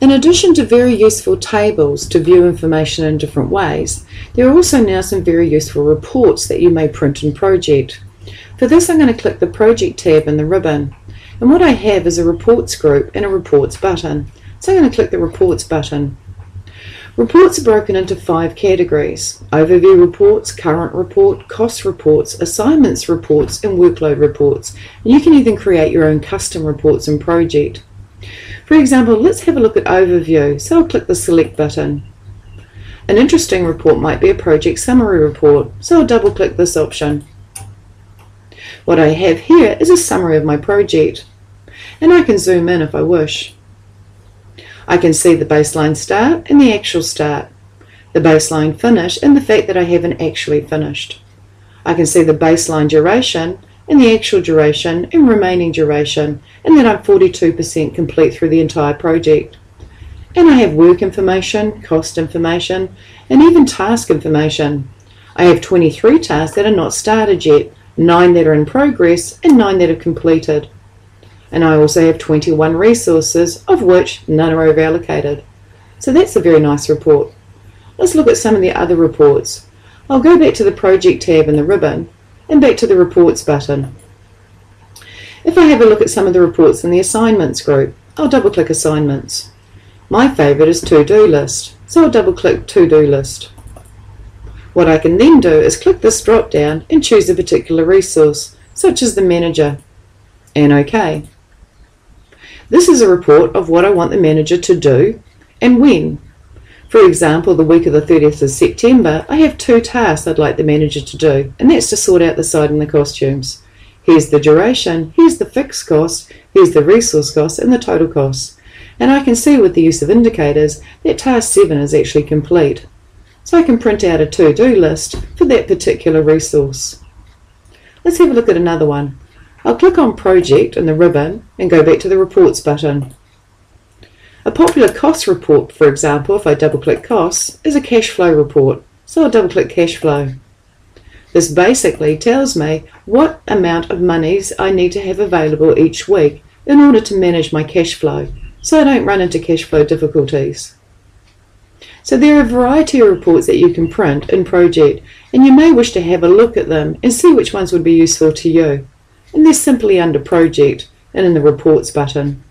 In addition to very useful tables to view information in different ways, there are also now some very useful reports that you may print in Project. For this I'm going to click the Project tab in the ribbon and what I have is a Reports group and a Reports button. So I'm going to click the Reports button. Reports are broken into five categories Overview reports, Current report, Cost reports, Assignments reports, and Workload reports. And you can even create your own custom reports in Project. For example, let's have a look at Overview, so I'll click the Select button. An interesting report might be a project summary report, so I'll double click this option. What I have here is a summary of my project, and I can zoom in if I wish. I can see the baseline start and the actual start, the baseline finish, and the fact that I haven't actually finished. I can see the baseline duration and the actual duration and remaining duration, and that I'm 42% complete through the entire project. And I have work information, cost information, and even task information. I have 23 tasks that are not started yet, 9 that are in progress, and 9 that are completed. And I also have 21 resources, of which none are over allocated. So that's a very nice report. Let's look at some of the other reports. I'll go back to the Project tab in the ribbon and back to the Reports button. If I have a look at some of the reports in the Assignments group, I'll double click Assignments. My favourite is To-Do List, so I'll double click To-Do List. What I can then do is click this drop down and choose a particular resource, such as the Manager, and OK. This is a report of what I want the manager to do and when. For example, the week of the 30th of September, I have two tasks I'd like the manager to do, and that's to sort out the side and the costumes. Here's the duration, here's the fixed cost, here's the resource cost, and the total cost. And I can see with the use of indicators that task 7 is actually complete. So I can print out a to-do list for that particular resource. Let's have a look at another one. I'll click on Project in the ribbon and go back to the Reports button. A popular cost report, for example, if I double click costs, is a cash flow report. So I'll double click cash flow. This basically tells me what amount of monies I need to have available each week in order to manage my cash flow so I don't run into cash flow difficulties. So there are a variety of reports that you can print in Project and you may wish to have a look at them and see which ones would be useful to you. And they're simply under Project and in the Reports button.